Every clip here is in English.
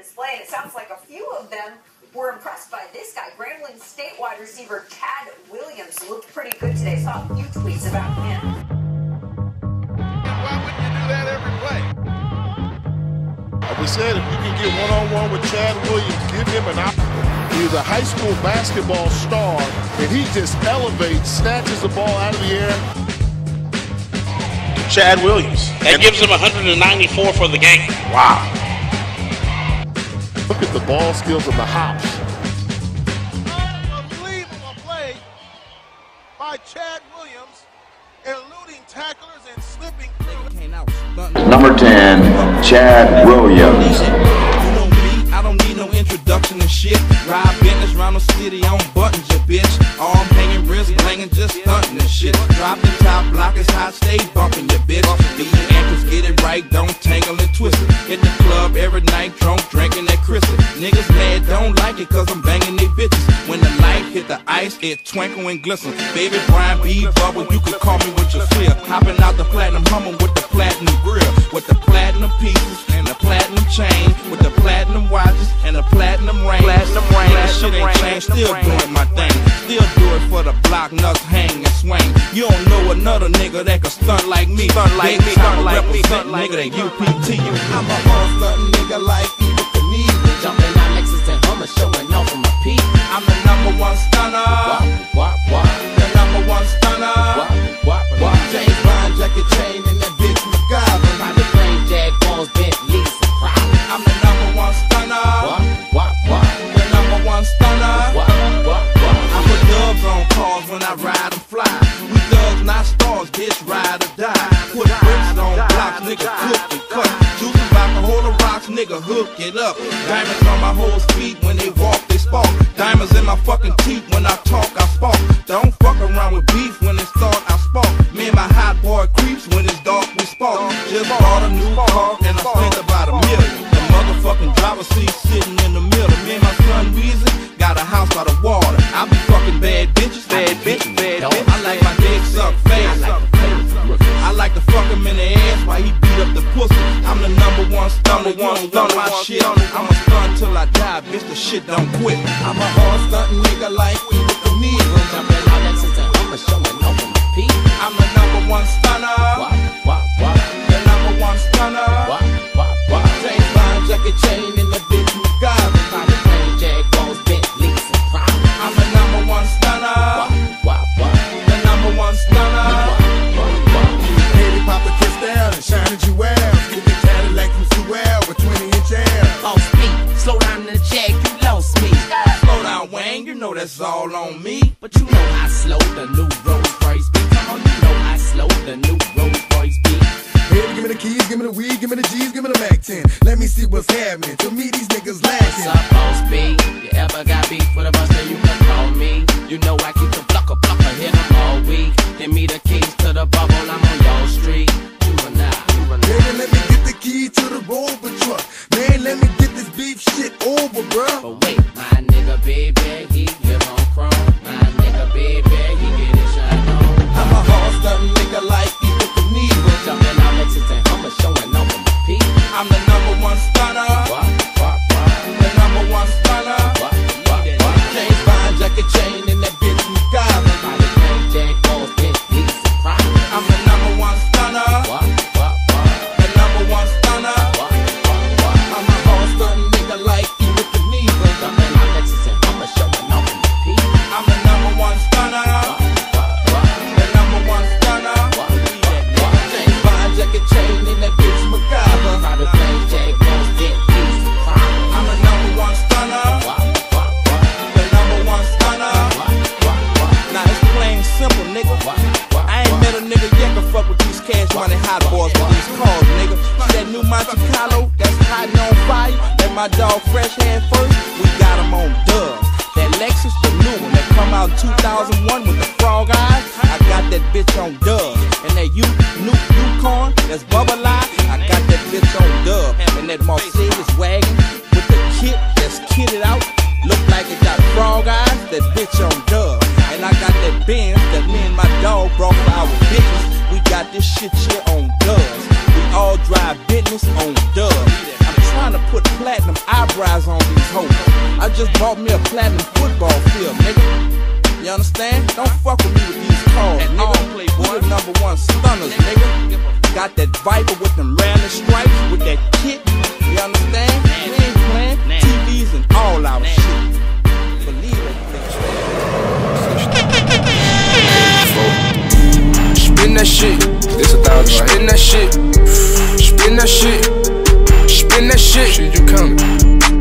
display, and it sounds like a few of them were impressed by this guy. Grambling State wide receiver Chad Williams looked pretty good today. Saw a few tweets about him. Why wouldn't you do that every play? Like we said, if you can get one-on-one with Chad Williams, give him an opportunity. He's a high school basketball star, and he just elevates, snatches the ball out of the air. Chad Williams. That gives him 194 for the game. Wow. Look at the ball skills of the hops. Unbelievable play by Chad Williams, eluding tacklers and slipping. Number 10, Chad Williams. Introduction and shit. Ride business round the city on buttons, ya bitch. Arm hanging, wrist banging, just stunting and shit. Drop the top, block is hot, stay bumping, ya bitch. These ankles get it right, don't tangle and twist it. Hit the club every night, drunk, drinking that crystal. Niggas mad, don't like it, cause I'm banging they bitches. When the light hit the ice, it twinkle and glisten. Baby Brian B. Bubble, you can call me with your fear. Hopping out the platinum hummer with the platinum grill. With the platinum pieces and the platinum chain. With the platinum watches and the platinum ring. Platinum ring, that shit ain't changed. Still doing my thing. Still do it for the block nuts, hang and swing. You don't know another nigga that can stunt like me. Stunt like me, stunt like me, stunt nigga that UPT. I'm a hard stunting nigga like Evel Knievel. Jumping on Lexus and Hummer, showing off from my peak. I'm the number one stunner. It up. Diamonds on my hoes' feet when they walk, they spark. Diamonds in my fucking teeth when I talk, I spark. Don't fuck around with beef when it's start, I spark. Me and my hot boy creeps when it's dark, we spark. Just bought a new car and I spent about a million. The motherfucking driver seat sitting in the middle. Me and my son Weezy got a house by the water. I be fucking bad bitches, bad bitches, bad bitches. I like my dick suck fast. I like to fuck him in the ass while he up the pussy. I'm the number one stunner, one stun my shit. I'ma stun till I die, bitch, the shit don't quit. I'm a hard stunting nigga like Knievel. Jumping on Lexus and Hummer, showing off my peak. I'm the number one stunner, Wop, wop, wop, the number one stunner. wop, wop, wop. James Bond jacket chain slow the new Rolls Royce beat. Come on, you know I slow the new Rolls Royce beat. Baby, give me the keys, give me the weed, give me the G's, give me the Mac 10. Let me see what's happening. To me, these niggas What's lacking. up, boss B? You ever got beef with a buster, you can call me. You know I Hot on fire? That my dog Fresh head first? We got him on dubs. That Lexus, the new one that come out in 2001 with the frog eyes, I got that bitch on dubs. And that U, new Yukon, that's bubble eye, I got that bitch on dub. And that Mercedes wagon with the kit that's kitted out, look like it got frog eyes, that bitch on dub. And I got that Benz that me and my dog brought for our business. We got this shit here on dubs. We all drive business on dubs. I'm trying to put platinum eyebrows on these hoes. I just bought me a platinum football field, nigga. You understand? Don't fuck with me with these cars, At nigga. all, playboy. We the number one stunners, nigga. Got that Viper with them rally stripes, with that kit. You understand? We ain't playing. TVs and all our shit. Believe it, Spin that shit. It's a thousand. Spin that shit. Spin that shit. Spin that shit. Shit, you coming?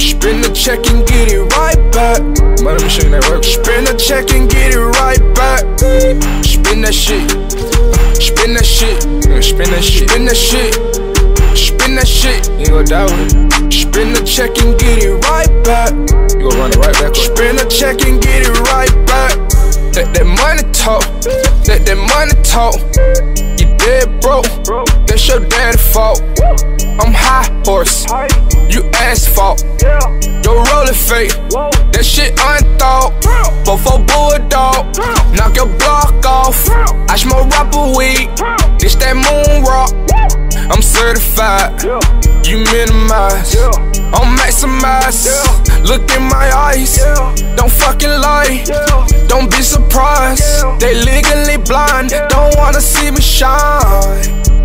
Spin the check and get it right back. Money machine that work. Spin the check and get it right back. Spin that shit. Spin that shit. Spin that shit. Spin that shit. Spin that shit. You ain't gon' die with it. Spin the check and get it right back. You gon' run it right back. Spin the check and get it right back. Let that money talk. Let that money talk. You dead broke. That's your daddy fault. I'm high horse. You asphalt. Your rolling fake. That shit unthought. Before bulldog. Knock your block off. I smoke rapper weed. This that moon rock. I'm certified. You minimize. I'm maximize. Look in my eyes. Don't fucking lie. Don't be surprised. They legally blind. Don't wanna see me shine.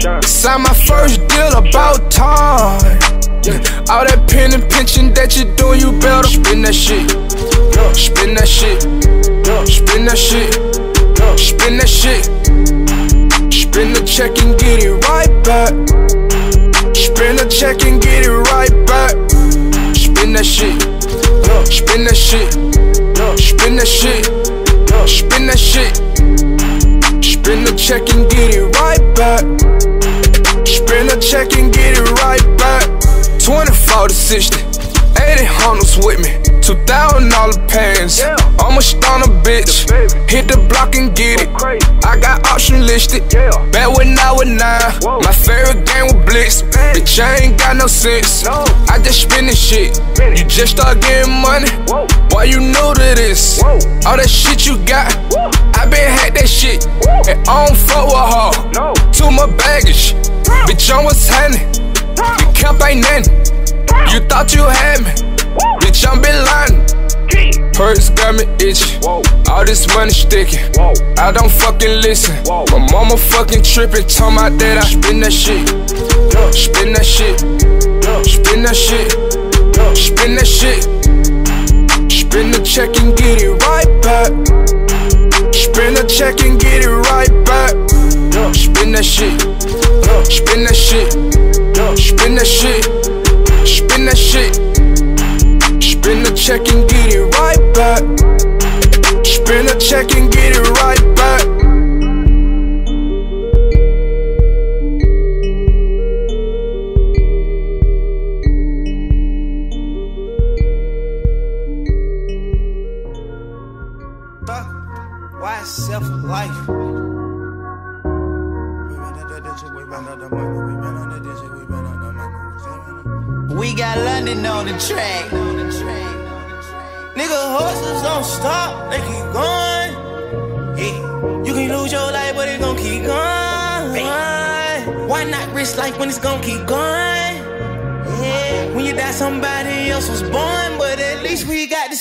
Sign my first deal about time. All that pen and pinching that you do, you better spin that shit. Spin that shit. Spin that shit. Spin that shit. Spin the check and get it right back. Spin the check and get it right back. Spin that shit. Spin that shit. Spin that shit. Spin that shit. Spin the check and get it right back. Spin the check and get it right back. 24 to 60. 80 hunters with me. Two thousand dollar pants. I'm a stunner bitch. Hit the block and get it. I got option listed. Back when I was nine. My favorite game was Blitz. Bitch, I ain't got no sense. I just spend this shit. You just start getting money. Boy, you new to this. All that shit you got. I been had that shit. And I don't fuck with her. Too much baggage. Bitch, I'm what's happening. The cap ain't nothing. You thought you had me. Bitch, I'm been lying. Purse got me itching. All this money sticking. I don't fucking listen. My mama fucking tripping. Talking about that I spin that shit. Spin that shit. Spin that shit. Spin that shit. Spin the check and get it right back. Spin the check and get it right back. Spin that shit. That shit. Spin that shit. Spin the check and get it right back. Spin the check and get it right back. Why self life? We got London on the track. Nigga, horses don't stop, they keep going. Yeah. You can lose your life, but it gon' keep going. Why not risk life when it's gon' keep going? Yeah. When you die, somebody else was born, but at least we got to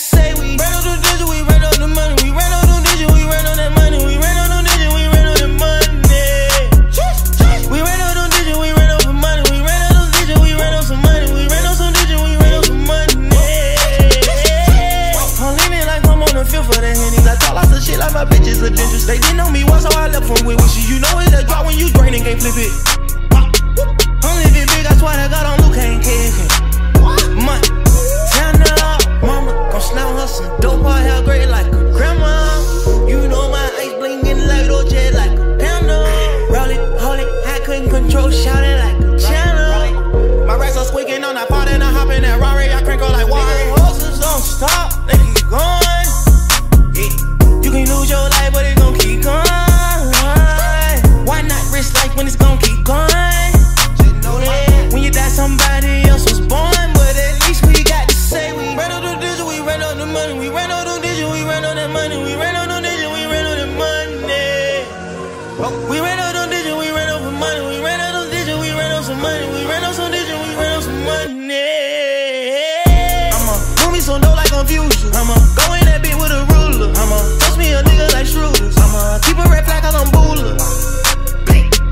confuse you. I'ma go in that bitch with a ruler. I'ma toast me a nigga like Schroeder's. I'ma keep a red flag cause I'm booler.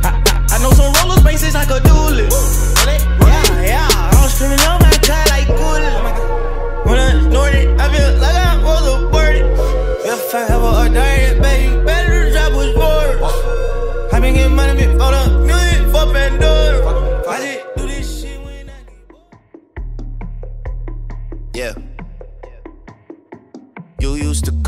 I, I, know some roller spaces I could do it. Yeah, yeah. I'm screaming on my god like cool. When I snort it, I feel like I was aborted. If I ever a diet, baby, better drop was words. I been getting money before the